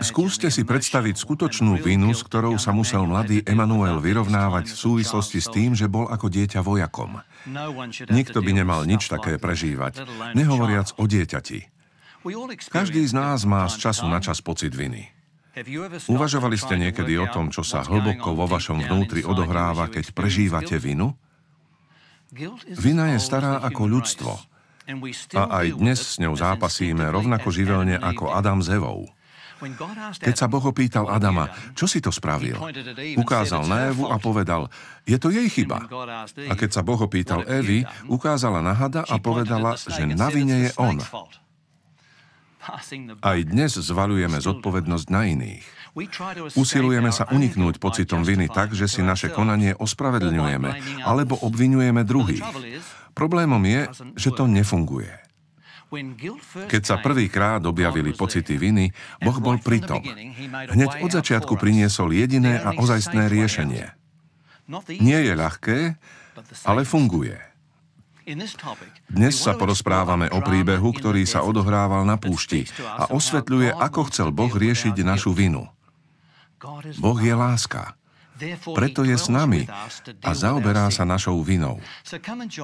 Skúste si predstaviť skutočnú vinu, s ktorou sa musel mladý Emanuel vyrovnávať v súvislosti s tým, že bol ako dieťa vojakom. Nikto by nemal nič také prežívať, nehovoriac o dieťati. Každý z nás má z času na čas pocit viny. Uvažovali ste niekedy o tom, čo sa hlboko vo vašom vnútri odohráva, keď prežívate vinu? Vina je stará ako ľudstvo. A aj dnes s ňou zápasíme rovnako živelne ako Adam s Evou. Keď sa Boh opýtal Adama, čo si to spravil, ukázal na Evu a povedal, je to jej chyba. A keď sa Boh opýtal Evy, ukázala na hada a povedala, že na vine je on. Aj dnes zvalujeme zodpovednosť na iných. Usilujeme sa uniknúť pocitom viny tak, že si naše konanie ospravedlňujeme alebo obvinujeme druhých. Problémom je, že to nefunguje. Keď sa prvýkrát objavili pocity viny, Boh bol pritom. Hneď od začiatku priniesol jediné a ozajstné riešenie. Nie je ľahké, ale funguje. Dnes sa porozprávame o príbehu, ktorý sa odohrával na púšti a osvetľuje, ako chcel Boh riešiť našu vinu. Boh je láska. Preto je s nami a zaoberá sa našou vinou.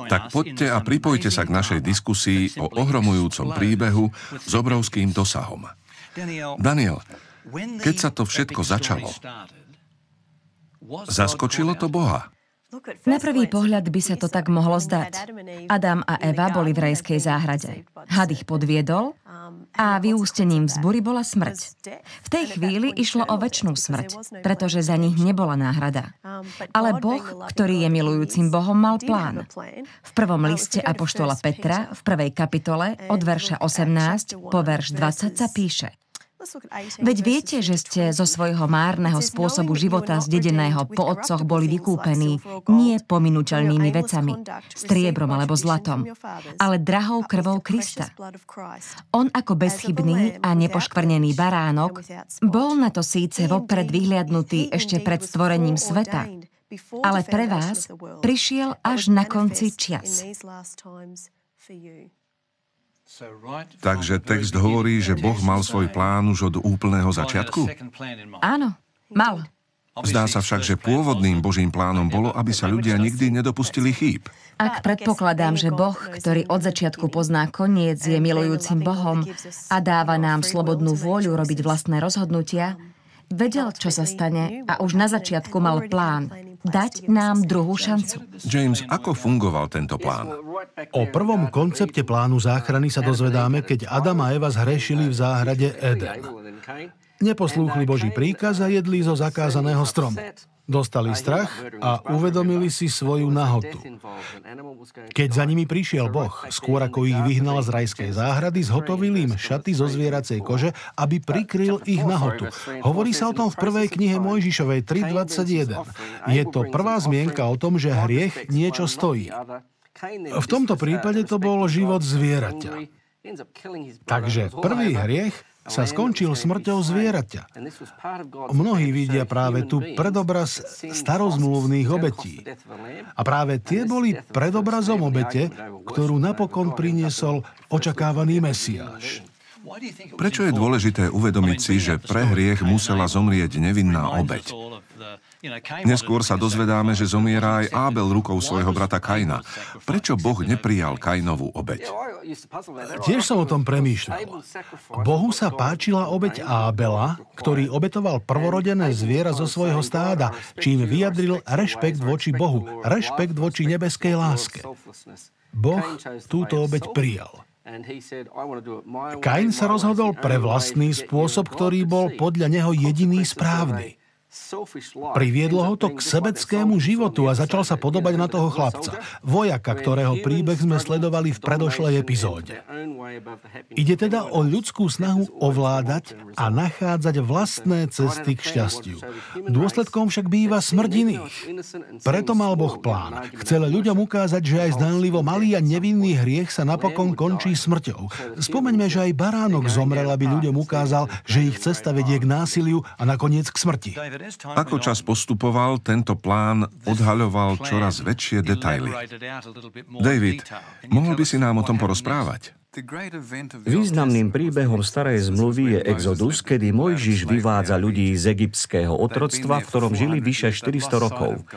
Tak poďte a pripojte sa k našej diskusii o ohromujúcom príbehu s obrovským dosahom. Daniel, keď sa to všetko začalo, zaskočilo to Boha? Na prvý pohľad by sa to tak mohlo zdať. Adam a Eva boli v rajskej záhrade. Had ich podviedol a vyústením vzbury bola smrť. V tej chvíli išlo o väčšnú smrť, pretože za nich nebola náhrada. Ale Boh, ktorý je milujúcim Bohom, mal plán. V prvom liste Apoštola Petra, v prvej kapitole, od verša 18 po verš 20 sa píše – Veď viete, že ste zo svojho márneho spôsobu života zdedeného po otcoch boli vykúpení nie pominuteľnými vecami, striebrom alebo zlatom, ale drahou krvou Krista. On ako bezchybný a nepoškvrnený baránok bol na to síce vopred vyhliadnutý ešte pred stvorením sveta, ale pre vás prišiel až na konci čias. Takže text hovorí, že Boh mal svoj plán už od úplného začiatku? Áno, mal. Zdá sa však, že pôvodným Božím plánom bolo, aby sa ľudia nikdy nedopustili chýb. Ak predpokladám, že Boh, ktorý od začiatku pozná koniec, je milujúcim Bohom a dáva nám slobodnú vôľu robiť vlastné rozhodnutia, vedel, čo sa stane a už na začiatku mal plán dať nám druhú šancu. James, ako fungoval tento plán? O prvom koncepte plánu záchrany sa dozvedáme, keď Adam a Eva zhrešili v záhrade Eden. Neposlúchli Boží príkaz a jedli zo zakázaného stromu. Dostali strach a uvedomili si svoju nahotu. Keď za nimi prišiel Boh, skôr ako ich vyhnal z rajskej záhrady, zhotovil im šaty zo zvieracej kože, aby prikryl ich nahotu. Hovorí sa o tom v prvej knihe Mojžišovej 3.21. Je to prvá zmienka o tom, že hriech niečo stojí. V tomto prípade to bol život zvieraťa. Takže prvý hriech sa skončil smrťou zvieraťa. Mnohí vidia práve tu predobraz starozmluvných obetí. A práve tie boli predobrazom obete, ktorú napokon priniesol očakávaný Mesiáš. Prečo je dôležité uvedomiť si, že pre hriech musela zomrieť nevinná obeť? Neskôr sa dozvedáme, že zomiera aj Ábel rukou svojho brata Kaina. Prečo Boh neprijal Kainovú obeď? Tiež som o tom premýšľal. Bohu sa páčila obeď Ábela, ktorý obetoval prvorodené zviera zo svojho stáda, čím vyjadril rešpekt voči Bohu, rešpekt voči nebeskej láske. Boh túto obeď prijal. Kain sa rozhodol pre vlastný spôsob, ktorý bol podľa neho jediný správny. Priviedlo ho to k sebeckému životu a začal sa podobať na toho chlapca, vojaka, ktorého príbeh sme sledovali v predošlej epizóde. Ide teda o ľudskú snahu ovládať a nachádzať vlastné cesty k šťastiu. Dôsledkom však býva smrť iných. Preto mal Boh plán. Chcel ľuďom ukázať, že aj zdanlivo malý a nevinný hriech sa napokon končí smrťou. Spomeňme, že aj baránok zomrel, aby ľuďom ukázal, že ich cesta vedie k násiliu a nakoniec k smrti. Ako čas postupoval, tento plán odhaľoval čoraz väčšie detaily. David, mohol by si nám o tom porozprávať? Významným príbehom starej zmluvy je Exodus, kedy Mojžiš vyvádza ľudí z egyptského otroctva, v ktorom žili vyše 400 rokov.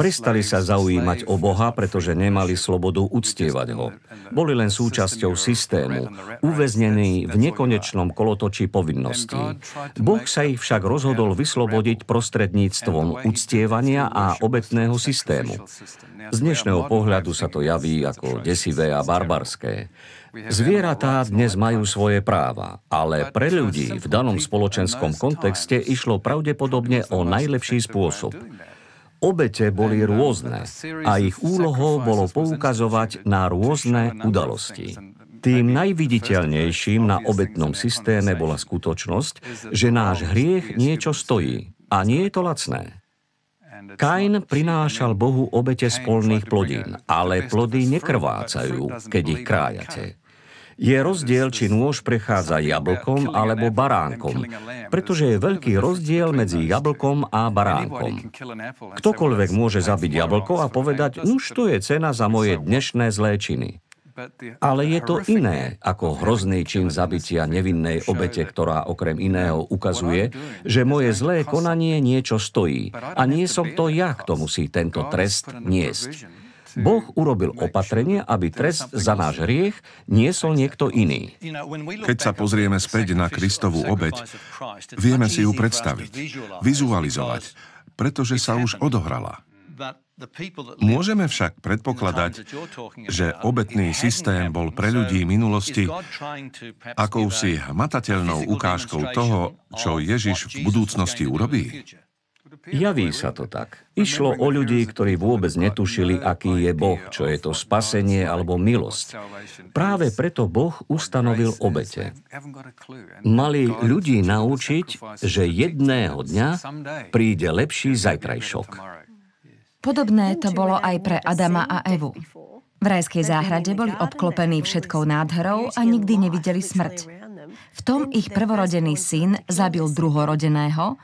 Prestali sa zaujímať o Boha, pretože nemali slobodu uctievať ho. Boli len súčasťou systému, uväznení v nekonečnom kolotočí povinností. Boh sa ich však rozhodol vyslobodiť prostredníctvom uctievania a obetného systému. Z dnešného pohľadu sa to javí ako desivé a barbarské. Zvieratá dnes majú svoje práva, ale pre ľudí v danom spoločenskom kontexte išlo pravdepodobne o najlepší spôsob. Obete boli rôzne a ich úlohou bolo poukazovať na rôzne udalosti. Tým najviditeľnejším na obetnom systéme bola skutočnosť, že náš hriech niečo stojí a nie je to lacné. Kain prinášal Bohu obete spolných plodín, ale plody nekrvácajú, keď ich krájate. Je rozdiel, či nôž prechádza jablkom alebo baránkom, pretože je veľký rozdiel medzi jablkom a baránkom. Ktokoľvek môže zabiť jablko a povedať, nuž to je cena za moje dnešné zlé činy. Ale je to iné ako hrozný čin zabitia nevinnej obete, ktorá okrem iného ukazuje, že moje zlé konanie niečo stojí a nie som to ja, kto musí tento trest niesť. Boh urobil opatrenie, aby trest za náš hriech niesol niekto iný. Keď sa pozrieme späť na Kristovú obeď, vieme si ju predstaviť, vizualizovať, pretože sa už odohrala. Môžeme však predpokladať, že obetný systém bol pre ľudí minulosti akousi hmatateľnou ukážkou toho, čo Ježiš v budúcnosti urobí. Javí sa to tak. Išlo o ľudí, ktorí vôbec netušili, aký je Boh, čo je to spasenie alebo milosť. Práve preto Boh ustanovil obete. Mali ľudí naučiť, že jedného dňa príde lepší zajtrajšok. Podobné to bolo aj pre Adama a Evu. V rajskej záhrade boli obklopení všetkou nádherou a nikdy nevideli smrť. V tom ich prvorodený syn zabil druhorodeného,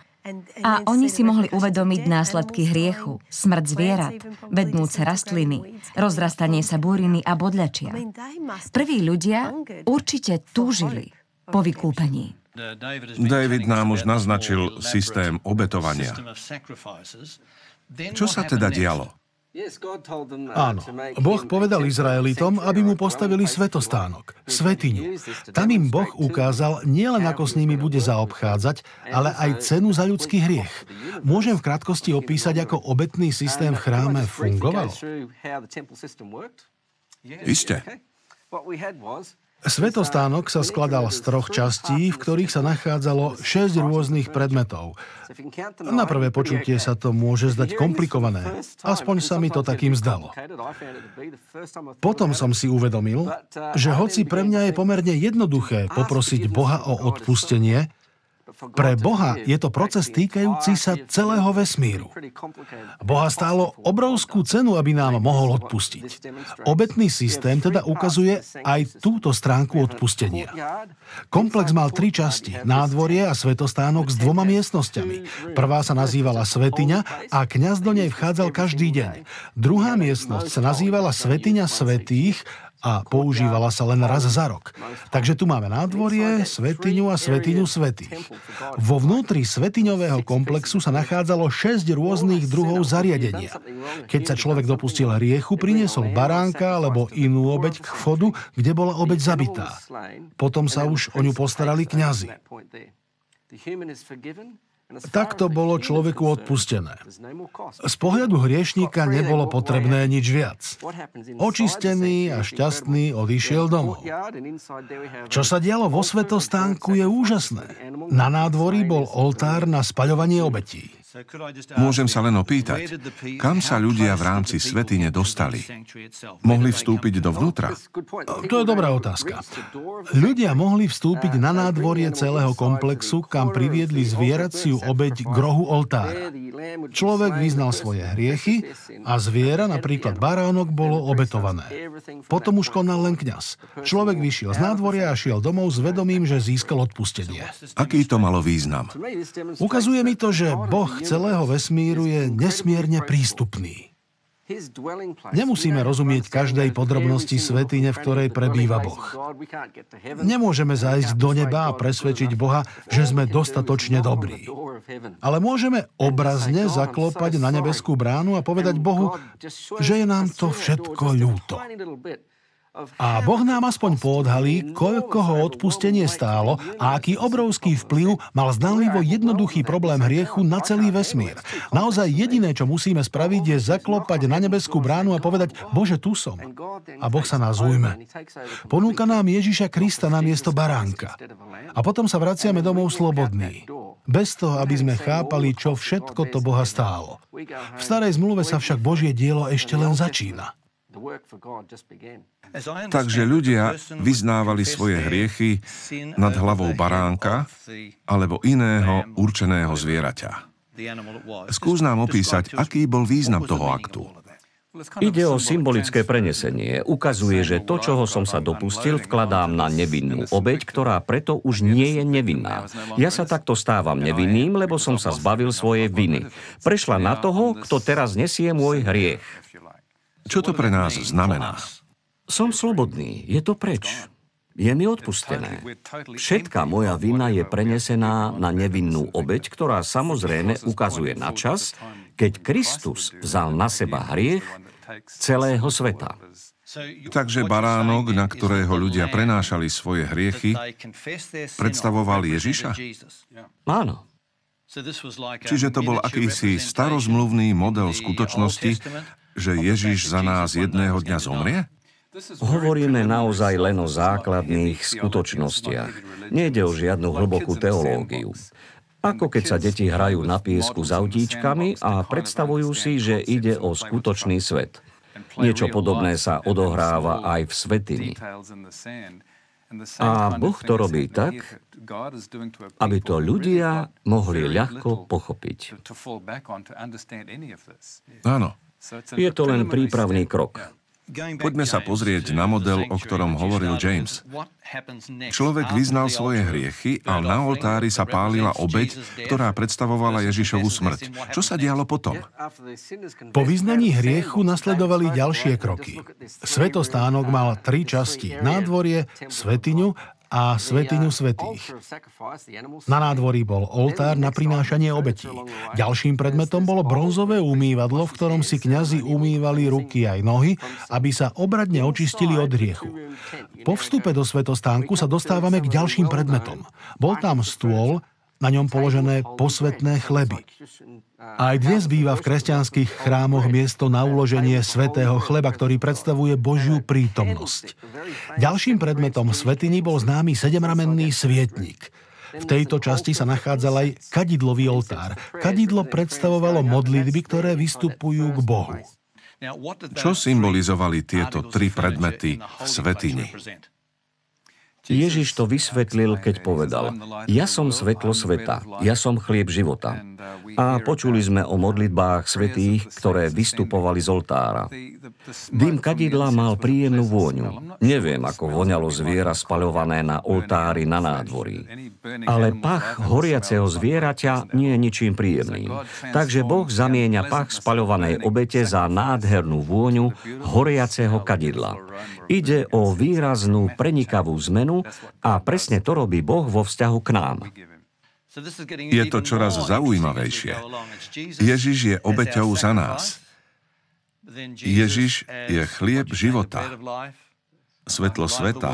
a oni si mohli uvedomiť následky hriechu, smrť zvierat, vednúce rastliny, rozrastanie sa búriny a bodľačia. Prví ľudia určite túžili po vykúpení. David nám už naznačil systém obetovania. Čo sa teda dialo? Áno, Boh povedal Izraelitom, aby mu postavili svetostánok, svetiňu. Tam im Boh ukázal nielen ako s nimi bude zaobchádzať, ale aj cenu za ľudský hriech. Môžem v krátkosti opísať, ako obetný systém v chráme fungoval? Isté. Svetostánok sa skladal z troch častí, v ktorých sa nachádzalo šesť rôznych predmetov. Na prvé počutie sa to môže zdať komplikované. Aspoň sa mi to takým zdalo. Potom som si uvedomil, že hoci pre mňa je pomerne jednoduché poprosiť Boha o odpustenie, pre Boha je to proces týkajúci sa celého vesmíru. Boha stálo obrovskú cenu, aby nám mohol odpustiť. Obetný systém teda ukazuje aj túto stránku odpustenia. Komplex mal tri časti, nádvorie a svetostánok s dvoma miestnosťami. Prvá sa nazývala Svetiňa a kňaz do nej vchádzal každý deň. Druhá miestnosť sa nazývala Svetiňa svetých a používala sa len raz za rok. Takže tu máme nádvorie, svetiňu a svetiňu svetých. Vo vnútri svetiňového komplexu sa nachádzalo 6 rôznych druhov zariadenia. Keď sa človek dopustil hriechu, priniesol baránka alebo inú obeď k chodu, kde bola obeď zabitá. Potom sa už o ňu postarali kňazi. Takto bolo človeku odpustené. Z pohľadu hriešníka nebolo potrebné nič viac. Očistený a šťastný odišiel domov. Čo sa dialo vo svetostánku je úžasné. Na nádvorí bol oltár na spaľovanie obetí. Môžem sa len opýtať, kam sa ľudia v rámci svetine dostali? Mohli vstúpiť dovnútra? To je dobrá otázka. Ľudia mohli vstúpiť na nádvorie celého komplexu, kam priviedli zvieraciu obeď k rohu oltára. Človek vyznal svoje hriechy a zviera, napríklad baránok, bolo obetované. Potom už konal len kňaz. Človek vyšiel z nádvoria a šiel domov s vedomím, že získal odpustenie. Aký to malo význam? Ukazuje mi to, že Boh celého vesmíru je nesmierne prístupný. Nemusíme rozumieť každej podrobnosti svetine, v ktorej prebýva Boh. Nemôžeme zájsť do neba a presvedčiť Boha, že sme dostatočne dobrí. Ale môžeme obrazne zaklopať na nebeskú bránu a povedať Bohu, že je nám to všetko ľúto. A Boh nám aspoň poodhalí, koľko ho odpustenie stálo a aký obrovský vplyv mal znanlivo jednoduchý problém hriechu na celý vesmír. Naozaj jediné, čo musíme spraviť, je zaklopať na nebeskú bránu a povedať, Bože, tu som. A Boh sa nás ujme. Ponúka nám Ježiša Krista na miesto baránka. A potom sa vraciame domov slobodní. Bez toho, aby sme chápali, čo všetko to Boha stálo. V starej zmluve sa však Božie dielo ešte len začína. Takže ľudia vyznávali svoje hriechy nad hlavou baránka alebo iného určeného zvieraťa. Skús nám opísať, aký bol význam toho aktu. Ide o symbolické prenesenie. Ukazuje, že to, čoho som sa dopustil, vkladám na nevinnú obeď, ktorá preto už nie je nevinná. Ja sa takto stávam nevinným, lebo som sa zbavil svojej viny. Prešla na toho, kto teraz nesie môj hriech. Čo to pre nás znamená? Som slobodný, je to preč. Je mi odpustené. Všetká moja vina je prenesená na nevinnú obeď, ktorá samozrejme ukazuje na čas, keď Kristus vzal na seba hriech celého sveta. Takže baránok, na ktorého ľudia prenášali svoje hriechy, predstavoval Ježiša? Áno. Čiže to bol akýsi starozmluvný model skutočnosti, že Ježiš za nás jedného dňa zomrie? Hovoríme naozaj len o základných skutočnostiach. Nejde o žiadnu hlbokú teológiu. Ako keď sa deti hrajú na piesku s autíčkami a predstavujú si, že ide o skutočný svet. Niečo podobné sa odohráva aj v svetini. A Boh to robí tak, aby to ľudia mohli ľahko pochopiť. Áno. Je to len prípravný krok. Poďme sa pozrieť na model, o ktorom hovoril James. Človek vyznal svoje hriechy a na oltári sa pálila obeď, ktorá predstavovala Ježišovu smrť. Čo sa dialo potom? Po vyznaní hriechu nasledovali ďalšie kroky. Svetostánok mal tri časti. Nádvorie, svetiňu a svetiňu svetých. Na nádvorí bol oltár na prinášanie obetí. Ďalším predmetom bolo bronzové umývadlo, v ktorom si kňazi umývali ruky aj nohy, aby sa obradne očistili od hriechu. Po vstupe do svetostánku sa dostávame k ďalším predmetom. Bol tam stôl, na ňom položené posvetné chleby. Aj dnes býva v kresťanských chrámoch miesto na uloženie svetého chleba, ktorý predstavuje Božiu prítomnosť. Ďalším predmetom svetiny bol známy sedemramenný svietnik. V tejto časti sa nachádzal aj kadidlový oltár. Kadidlo predstavovalo modlitby, ktoré vystupujú k Bohu. Čo symbolizovali tieto tri predmety v svetini? Ježiš to vysvetlil, keď povedal, ja som svetlo sveta, ja som chlieb života. A počuli sme o modlitbách svetých, ktoré vystupovali z oltára. Dým kadidla mal príjemnú vôňu. Neviem, ako voňalo zviera spaľované na oltári na nádvorí. Ale pach horiaceho zvieraťa nie je ničím príjemným. Takže Boh zamieňa pach spaľovanej obete za nádhernú vôňu horiaceho kadidla. Ide o výraznú prenikavú zmenu a presne to robí Boh vo vzťahu k nám. Je to čoraz zaujímavejšie. Ježiš je obeťou za nás. Ježiš je chlieb života, svetlo sveta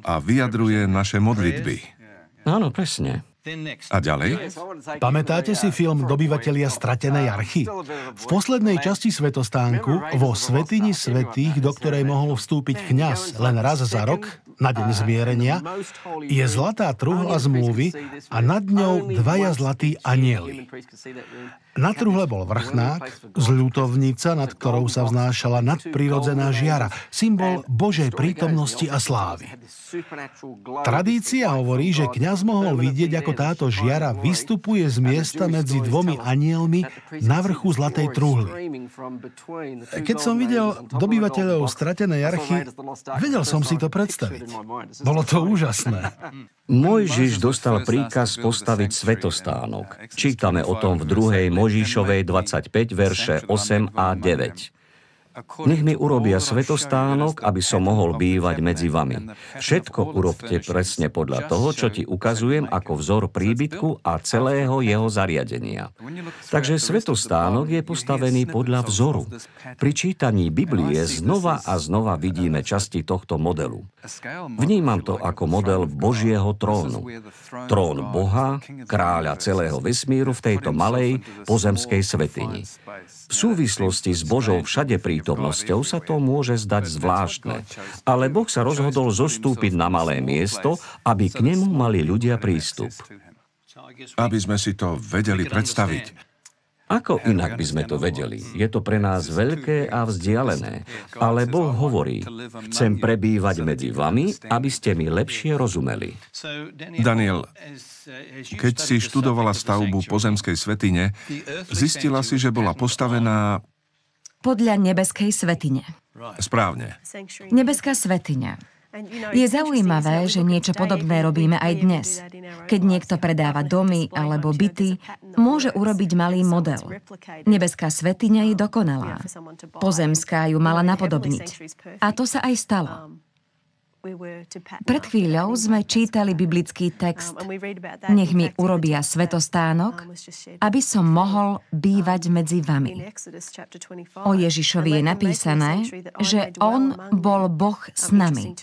a vyjadruje naše modlitby. Áno, presne. A ďalej? Pamätáte si film Dobyvatelia stratenej archy? V poslednej časti Svetostánku, vo Svetini svetých, do ktorej mohol vstúpiť kňaz len raz za rok, na deň zmierenia, je zlatá truhla zmluvy a nad ňou dvaja zlatí anieli. Na truhle bol vrchnák, zľutovnica, nad ktorou sa vznášala nadprirodzená žiara, symbol Božej prítomnosti a slávy. Tradícia hovorí, že kňaz mohol vidieť, ako táto žiara vystupuje z miesta medzi dvomi anielmi na vrchu zlatej truhly. Keď som videl dobyvateľov stratenej archy, vedel som si to predstaviť. Bolo to úžasné. Mojžiš dostal príkaz postaviť svetostánok. Čítame o tom v druhej Možišovej 25, verše 8 a 9. Nech mi urobia svetostánok, aby som mohol bývať medzi vami. Všetko urobte presne podľa toho, čo ti ukazujem ako vzor príbytku a celého jeho zariadenia. Takže svetostánok je postavený podľa vzoru. Pri čítaní Biblie znova a znova vidíme časti tohto modelu. Vnímam to ako model Božieho trónu. Trón Boha, kráľa celého vesmíru v tejto malej pozemskej svetini. V súvislosti s Božou všade prítomnosťou sa to môže zdať zvláštne, ale Boh sa rozhodol zostúpiť na malé miesto, aby k nemu mali ľudia prístup. Aby sme si to vedeli predstaviť. Ako inak by sme to vedeli? Je to pre nás veľké a vzdialené. Ale Boh hovorí, chcem prebývať medzi vami, aby ste mi lepšie rozumeli. Daniel, keď si študovala stavbu pozemskej svetine, zistila si, že bola postavená... Podľa nebeskej svetine. Správne. Nebeská svetiňa je zaujímavé, že niečo podobné robíme aj dnes. Keď niekto predáva domy alebo byty, môže urobiť malý model. Nebeská svetiňa je dokonalá. Pozemská ju mala napodobniť. A to sa aj stalo. Pred chvíľou sme čítali biblický text. Nech mi urobia svetostánok, aby som mohol bývať medzi vami. O Ježišovi je napísané, že On bol Boh s nami.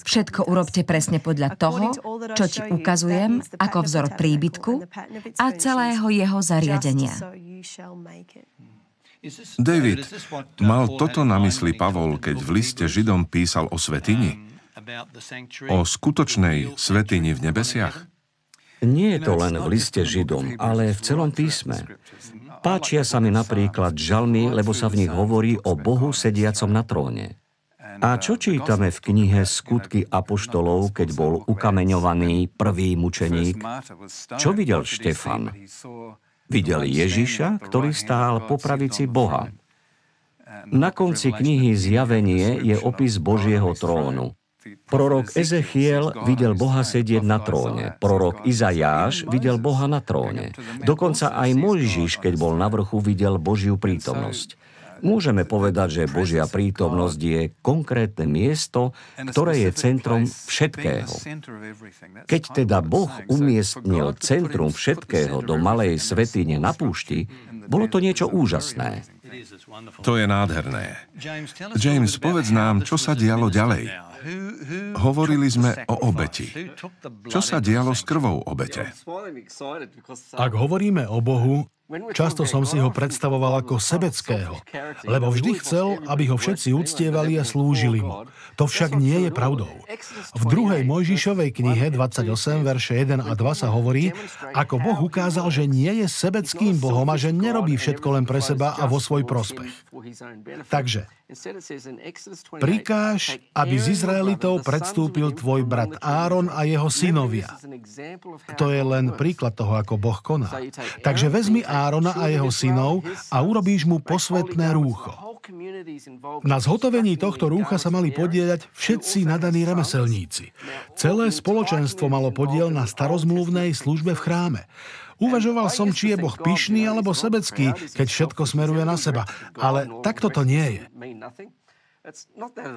Všetko urobte presne podľa toho, čo ti ukazujem ako vzor príbytku a celého jeho zariadenia. David, mal toto na mysli Pavol, keď v liste Židom písal o svetini? O skutočnej svetini v nebesiach? Nie je to len v liste Židom, ale v celom písme. Páčia sa mi napríklad žalmy, lebo sa v nich hovorí o Bohu sediacom na tróne. A čo čítame v knihe Skutky apoštolov, keď bol ukameňovaný prvý mučeník? Čo videl Štefan? Videl Ježiša, ktorý stál po pravici Boha. Na konci knihy Zjavenie je opis Božieho trónu. Prorok Ezechiel videl Boha sedieť na tróne. Prorok Izajáš videl Boha na tróne. Dokonca aj Mojžiš, keď bol na vrchu, videl Božiu prítomnosť. Môžeme povedať, že Božia prítomnosť je konkrétne miesto, ktoré je centrom všetkého. Keď teda Boh umiestnil centrum všetkého do malej svetine na púšti, bolo to niečo úžasné. To je nádherné. James, povedz nám, čo sa dialo ďalej. Hovorili sme o obeti. Čo sa dialo s krvou obete? Ak hovoríme o Bohu, Často som si ho predstavoval ako sebeckého, lebo vždy chcel, aby ho všetci uctievali a slúžili mu. To však nie je pravdou. V druhej Mojžišovej knihe 28, verše 1 a 2 sa hovorí, ako Boh ukázal, že nie je sebeckým Bohom a že nerobí všetko len pre seba a vo svoj prospech. Takže, prikáž, aby z Izraelitov predstúpil tvoj brat Áron a jeho synovia. To je len príklad toho, ako Boh koná. Takže vezmi Áron Árona a jeho synov a urobíš mu posvetné rúcho. Na zhotovení tohto rúcha sa mali podieľať všetci nadaní remeselníci. Celé spoločenstvo malo podiel na starozmluvnej službe v chráme. Uvažoval som, či je Boh pyšný alebo sebecký, keď všetko smeruje na seba. Ale takto to nie je.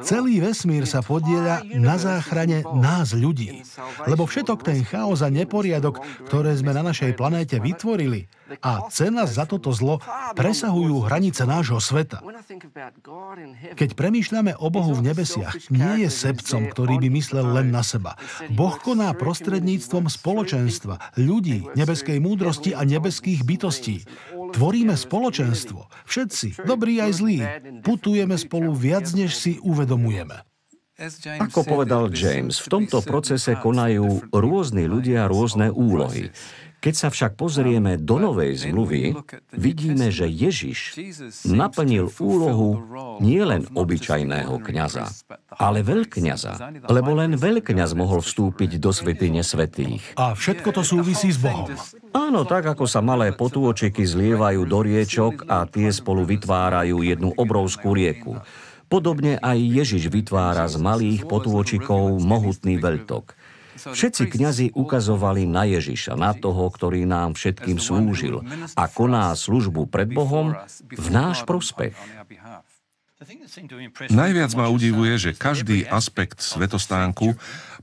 Celý vesmír sa podieľa na záchrane nás ľudí. Lebo všetok ten chaos a neporiadok, ktoré sme na našej planéte vytvorili a cena za toto zlo presahujú hranice nášho sveta. Keď premýšľame o Bohu v nebesiach, nie je sebcom, ktorý by myslel len na seba. Boh koná prostredníctvom spoločenstva, ľudí, nebeskej múdrosti a nebeských bytostí. Tvoríme spoločenstvo. Všetci, dobrí aj zlí. Putujeme spolu viac, než si uvedomujeme. Ako povedal James, v tomto procese konajú rôzni ľudia rôzne úlohy. Keď sa však pozrieme do Novej zmluvy, vidíme, že Ježiš naplnil úlohu nielen obyčajného kňaza, ale veľkňaza, lebo len veľkňaz mohol vstúpiť do svetine svetých. A všetko to súvisí s Bohom. Áno, tak ako sa malé potôčiky zlievajú do riečok a tie spolu vytvárajú jednu obrovskú rieku. Podobne aj Ježiš vytvára z malých potôčikov mohutný veľtok. Všetci kňazi ukazovali na Ježiša, na toho, ktorý nám všetkým slúžil a koná službu pred Bohom v náš prospech. Najviac ma udivuje, že každý aspekt svetostánku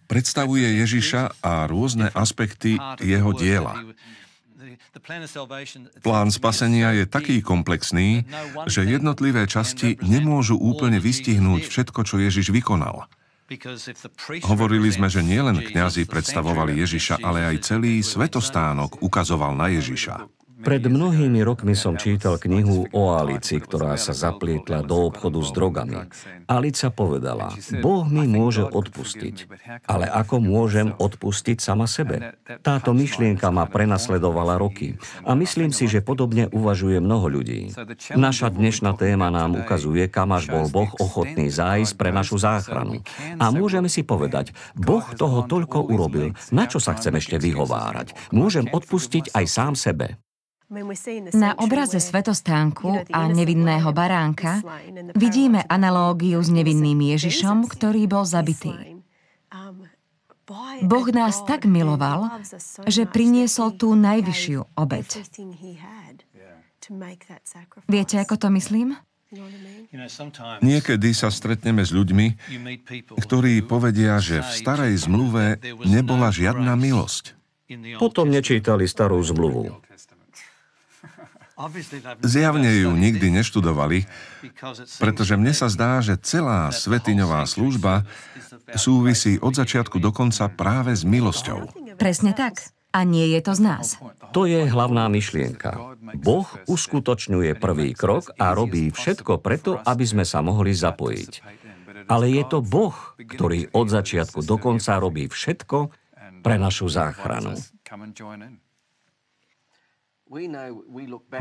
predstavuje Ježiša a rôzne aspekty jeho diela. Plán spasenia je taký komplexný, že jednotlivé časti nemôžu úplne vystihnúť všetko, čo Ježiš vykonal. Hovorili sme, že nielen kňazi predstavovali Ježiša, ale aj celý svetostánok ukazoval na Ježiša. Pred mnohými rokmi som čítal knihu o Alici, ktorá sa zaplietla do obchodu s drogami. Alica povedala, Boh mi môže odpustiť, ale ako môžem odpustiť sama sebe? Táto myšlienka ma prenasledovala roky a myslím si, že podobne uvažuje mnoho ľudí. Naša dnešná téma nám ukazuje, kam až bol Boh ochotný zájsť pre našu záchranu. A môžeme si povedať, Boh toho toľko urobil, na čo sa chcem ešte vyhovárať? Môžem odpustiť aj sám sebe. Na obraze svetostánku a nevinného baránka vidíme analógiu s nevinným Ježišom, ktorý bol zabitý. Um, boh nás tak miloval, že priniesol tú najvyššiu obeď. Viete, ako to myslím? Niekedy sa stretneme s ľuďmi, ktorí povedia, že v starej zmluve nebola žiadna milosť. Potom nečítali starú zmluvu. Zjavne ju nikdy neštudovali, pretože mne sa zdá, že celá svetiňová služba súvisí od začiatku do konca práve s milosťou. Presne tak. A nie je to z nás. To je hlavná myšlienka. Boh uskutočňuje prvý krok a robí všetko preto, aby sme sa mohli zapojiť. Ale je to Boh, ktorý od začiatku do konca robí všetko pre našu záchranu.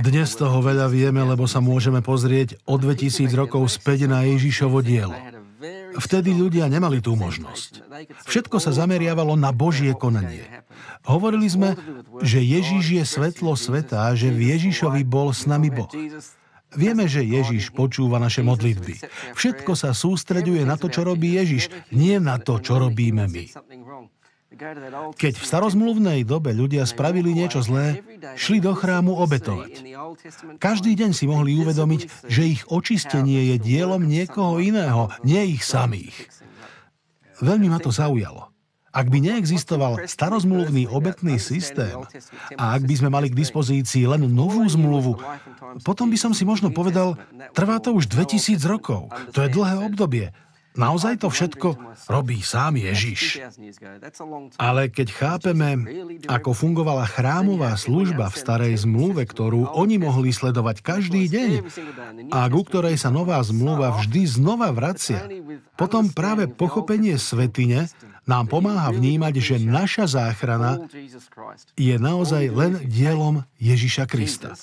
Dnes toho veľa vieme, lebo sa môžeme pozrieť o 2000 rokov späť na Ježišovo dielo. Vtedy ľudia nemali tú možnosť. Všetko sa zameriavalo na Božie konanie. Hovorili sme, že Ježiš je svetlo sveta že v Ježišovi bol s nami Boh. Vieme, že Ježiš počúva naše modlitby. Všetko sa sústreďuje na to, čo robí Ježiš, nie na to, čo robíme my. Keď v starozmluvnej dobe ľudia spravili niečo zlé, šli do chrámu obetovať. Každý deň si mohli uvedomiť, že ich očistenie je dielom niekoho iného, nie ich samých. Veľmi ma to zaujalo. Ak by neexistoval starozmluvný obetný systém a ak by sme mali k dispozícii len novú zmluvu, potom by som si možno povedal, trvá to už 2000 rokov. To je dlhé obdobie. Naozaj to všetko robí sám Ježiš. Ale keď chápeme, ako fungovala chrámová služba v starej zmluve, ktorú oni mohli sledovať každý deň a ku ktorej sa nová zmluva vždy znova vracia, potom práve pochopenie svetine nám pomáha vnímať, že naša záchrana je naozaj len dielom Ježiša Krista.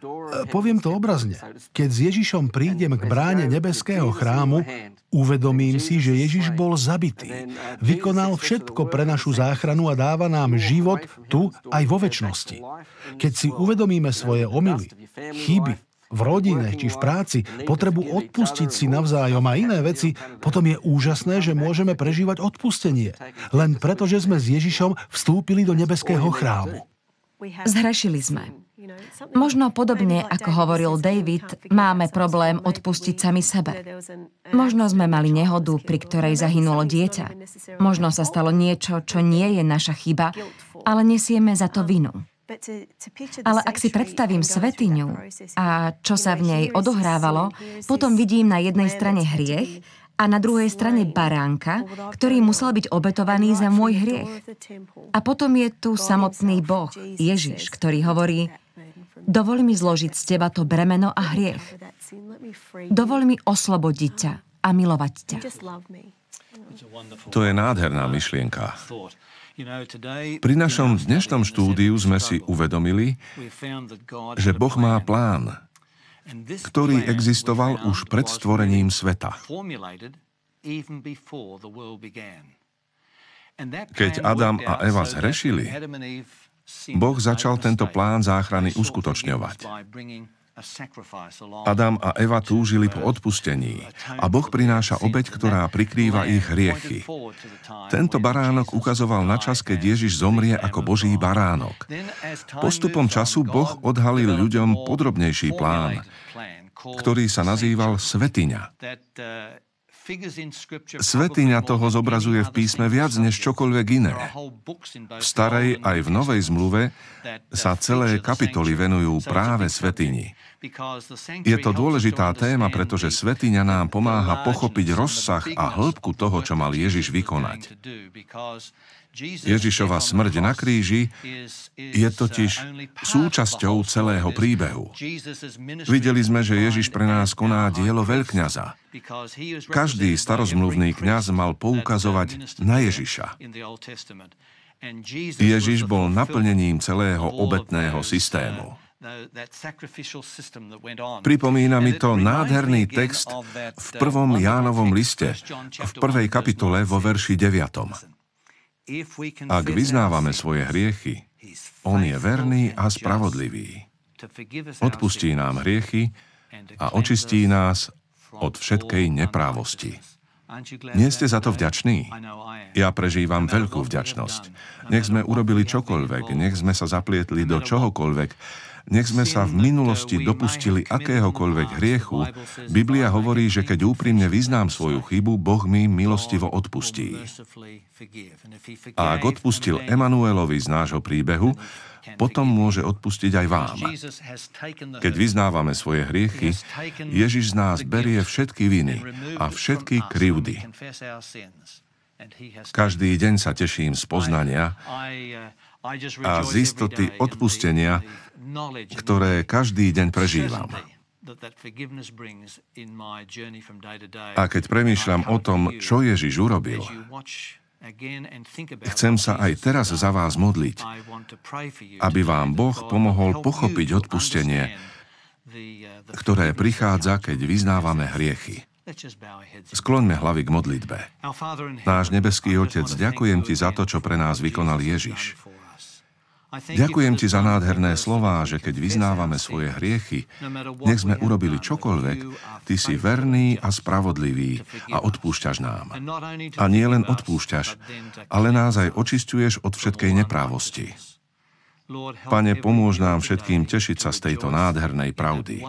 E, poviem to obrazne. Keď s Ježišom prídem k bráne nebeského chrámu, uvedomím si, že Ježiš bol zabitý. Vykonal všetko pre našu záchranu a dáva nám život tu aj vo väčšnosti. Keď si uvedomíme svoje omily, chyby, v rodine či v práci, potrebu odpustiť si navzájom a iné veci, potom je úžasné, že môžeme prežívať odpustenie. Len preto, že sme s Ježišom vstúpili do nebeského chrámu. Zhrešili sme. Možno podobne, ako hovoril David, máme problém odpustiť sami sebe. Možno sme mali nehodu, pri ktorej zahynulo dieťa. Možno sa stalo niečo, čo nie je naša chyba, ale nesieme za to vinu. Ale ak si predstavím svetiňu a čo sa v nej odohrávalo, potom vidím na jednej strane hriech a na druhej strane baránka, ktorý musel byť obetovaný za môj hriech. A potom je tu samotný Boh, Ježiš, ktorý hovorí, dovol mi zložiť z teba to bremeno a hriech. Dovol mi oslobodiť ťa a milovať ťa. To je nádherná myšlienka. Pri našom dnešnom štúdiu sme si uvedomili, že Boh má plán, ktorý existoval už pred stvorením sveta. Keď Adam a Eva zhrešili, Boh začal tento plán záchrany uskutočňovať. Adam a Eva túžili po odpustení a Boh prináša obeď, ktorá prikrýva ich hriechy. Tento baránok ukazoval na čas, keď Ježiš zomrie ako Boží baránok. Postupom času Boh odhalil ľuďom podrobnejší plán, ktorý sa nazýval Svetiňa. Svetiňa toho zobrazuje v písme viac než čokoľvek iné. V starej aj v novej zmluve sa celé kapitoly venujú práve Svetini. Je to dôležitá téma, pretože Svetiňa nám pomáha pochopiť rozsah a hĺbku toho, čo mal Ježiš vykonať. Ježišova smrť na kríži je totiž súčasťou celého príbehu. Videli sme, že Ježiš pre nás koná dielo veľkňaza. Každý starozmluvný kňaz mal poukazovať na Ježiša. Ježiš bol naplnením celého obetného systému. Pripomína mi to nádherný text v prvom Jánovom liste, v prvej kapitole vo verši 9. Ak vyznávame svoje hriechy, On je verný a spravodlivý. Odpustí nám hriechy a očistí nás od všetkej neprávosti. Nie ste za to vďační? Ja prežívam veľkú vďačnosť. Nech sme urobili čokoľvek, nech sme sa zaplietli do čohokoľvek, nech sme sa v minulosti dopustili akéhokoľvek hriechu, Biblia hovorí, že keď úprimne vyznám svoju chybu, Boh mi milostivo odpustí. A ak odpustil Emanuelovi z nášho príbehu, potom môže odpustiť aj vám. Keď vyznávame svoje hriechy, Ježiš z nás berie všetky viny a všetky krivdy. Každý deň sa teším z poznania a z istoty odpustenia, ktoré každý deň prežívam. A keď premýšľam o tom, čo Ježiš urobil, chcem sa aj teraz za vás modliť, aby vám Boh pomohol pochopiť odpustenie, ktoré prichádza, keď vyznávame hriechy. Skloňme hlavy k modlitbe. Náš nebeský Otec, ďakujem Ti za to, čo pre nás vykonal Ježiš. Ďakujem ti za nádherné slová, že keď vyznávame svoje hriechy, nech sme urobili čokoľvek, ty si verný a spravodlivý a odpúšťaš nám. A nie len odpúšťaš, ale nás aj očistuješ od všetkej neprávosti. Pane, pomôž nám všetkým tešiť sa z tejto nádhernej pravdy.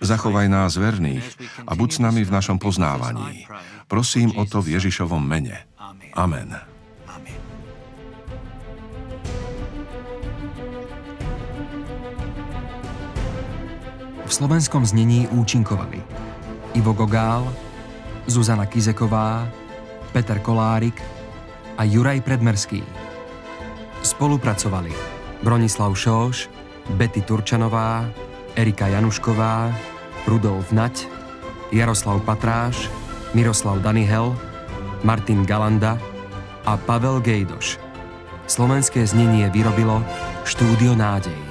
Zachovaj nás verných a buď s nami v našom poznávaní. Prosím o to v Ježišovom mene. Amen. V slovenskom znení účinkovali Ivo Gogál, Zuzana Kizeková, Peter Kolárik a Juraj Predmerský. Spolupracovali Bronislav Šóš, Betty Turčanová, Erika Janušková, Rudolf Nať, Jaroslav Patráš, Miroslav Danihel, Martin Galanda a Pavel Gejdoš. Slovenské znenie vyrobilo Štúdio Nádej.